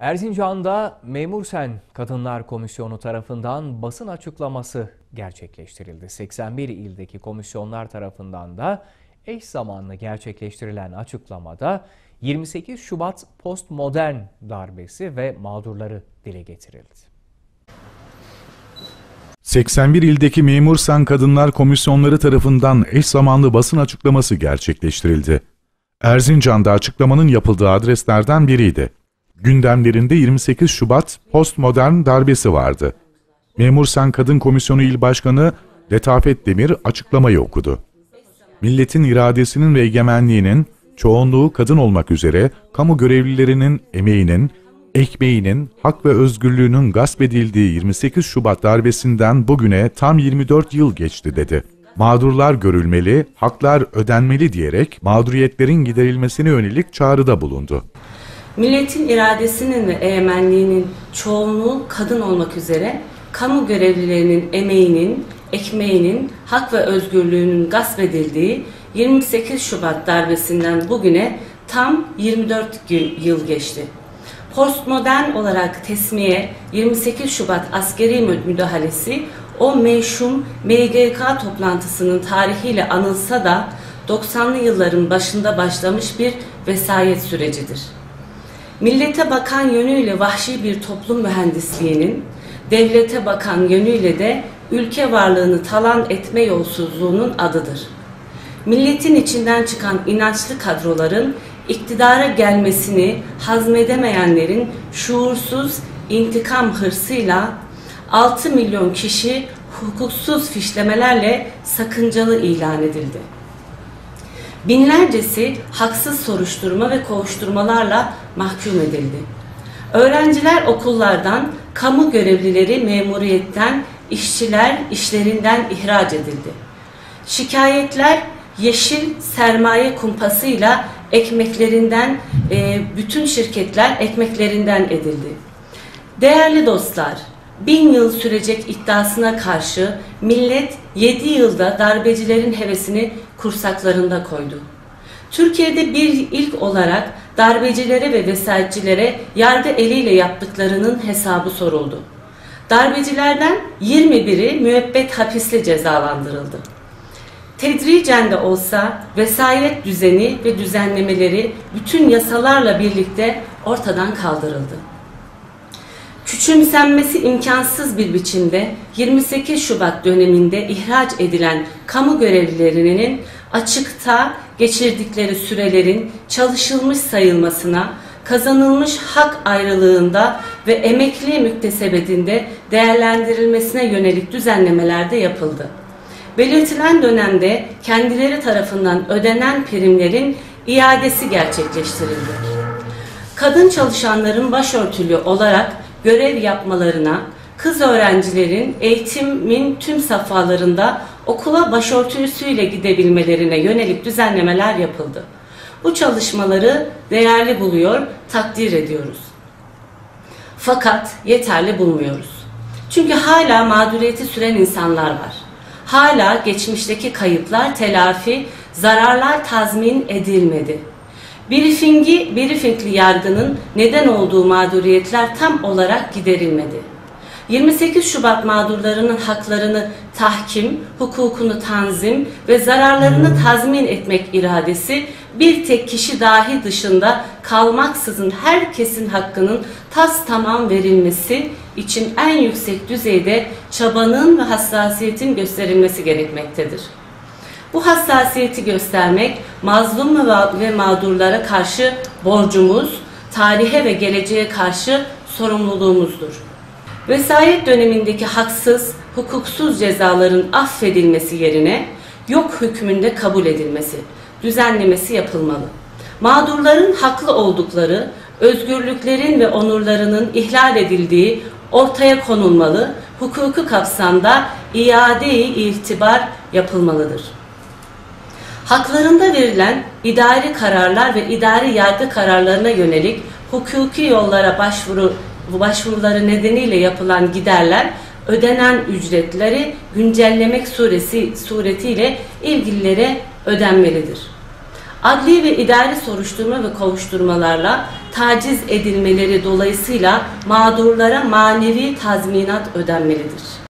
Erzincan'da Memur Sen Kadınlar Komisyonu tarafından basın açıklaması gerçekleştirildi. 81 ildeki komisyonlar tarafından da eş zamanlı gerçekleştirilen açıklamada 28 Şubat postmodern darbesi ve mağdurları dile getirildi. 81 ildeki Memur Sen Kadınlar Komisyonları tarafından eş zamanlı basın açıklaması gerçekleştirildi. Erzincan'da açıklamanın yapıldığı adreslerden biriydi. Gündemlerinde 28 Şubat postmodern darbesi vardı. Memur Sen Kadın Komisyonu İl Başkanı Letafet Demir açıklamayı okudu. Milletin iradesinin ve egemenliğinin, çoğunluğu kadın olmak üzere kamu görevlilerinin emeğinin, ekmeğinin, hak ve özgürlüğünün gasp edildiği 28 Şubat darbesinden bugüne tam 24 yıl geçti dedi. Mağdurlar görülmeli, haklar ödenmeli diyerek mağduriyetlerin giderilmesine yönelik çağrıda bulundu. Milletin iradesinin ve egemenliğinin çoğunluğu kadın olmak üzere kamu görevlilerinin emeğinin, ekmeğinin, hak ve özgürlüğünün gasp edildiği 28 Şubat darbesinden bugüne tam 24 yıl geçti. Postmodern olarak tesmiye 28 Şubat askeri müdahalesi o meşhum MGK toplantısının tarihiyle anılsa da 90'lı yılların başında başlamış bir vesayet sürecidir. Millete bakan yönüyle vahşi bir toplum mühendisliğinin, devlete bakan yönüyle de ülke varlığını talan etme yolsuzluğunun adıdır. Milletin içinden çıkan inançlı kadroların iktidara gelmesini hazmedemeyenlerin şuursuz intikam hırsıyla 6 milyon kişi hukuksuz fişlemelerle sakıncalı ilan edildi. Binlercesi haksız soruşturma ve kovuşturmalarla mahkum edildi. Öğrenciler okullardan, kamu görevlileri memuriyetten, işçiler işlerinden ihraç edildi. Şikayetler yeşil sermaye kumpasıyla ekmeklerinden, e, bütün şirketler ekmeklerinden edildi. Değerli dostlar, bin yıl sürecek iddiasına karşı millet yedi yılda darbecilerin hevesini kursaklarında koydu. Türkiye'de bir ilk olarak darbecilere ve vesayetçilere yargı eliyle yaptıklarının hesabı soruldu. Darbecilerden 21'i müebbet hapisle cezalandırıldı. Tedricen de olsa vesayet düzeni ve düzenlemeleri bütün yasalarla birlikte ortadan kaldırıldı. Küçümsenmesi imkansız bir biçimde 28 Şubat döneminde ihraç edilen kamu görevlilerinin açıkta geçirdikleri sürelerin çalışılmış sayılmasına, kazanılmış hak ayrılığında ve emekli müktesebetinde değerlendirilmesine yönelik düzenlemeler de yapıldı. Belirtilen dönemde kendileri tarafından ödenen primlerin iadesi gerçekleştirildi. Kadın çalışanların başörtülü olarak görev yapmalarına, kız öğrencilerin eğitimin tüm safhalarında okula başörtüsüyle gidebilmelerine yönelik düzenlemeler yapıldı. Bu çalışmaları değerli buluyor, takdir ediyoruz. Fakat yeterli bulmuyoruz. Çünkü hala mağduriyeti süren insanlar var. Hala geçmişteki kayıplar telafi, zararlar tazmin edilmedi. Briefingi, briefingli yargının neden olduğu mağduriyetler tam olarak giderilmedi. 28 Şubat mağdurlarının haklarını tahkim, hukukunu tanzim ve zararlarını tazmin etmek iradesi bir tek kişi dahi dışında kalmaksızın herkesin hakkının tas tamam verilmesi için en yüksek düzeyde çabanın ve hassasiyetin gösterilmesi gerekmektedir. Bu hassasiyeti göstermek mazlum ve mağdurlara karşı borcumuz, tarihe ve geleceğe karşı sorumluluğumuzdur. Vesayet dönemindeki haksız, hukuksuz cezaların affedilmesi yerine yok hükmünde kabul edilmesi, düzenlemesi yapılmalı. Mağdurların haklı oldukları, özgürlüklerin ve onurlarının ihlal edildiği ortaya konulmalı, hukuku kapsamda iade-i itibar yapılmalıdır. Haklarında verilen idari kararlar ve idari yargı kararlarına yönelik hukuki yollara başvuru başvuruları nedeniyle yapılan giderler ödenen ücretleri güncellemek suresi suretiyle ilgililere ödenmelidir. Adli ve idari soruşturma ve kovuşturmalarla taciz edilmeleri dolayısıyla mağdurlara manevi tazminat ödenmelidir.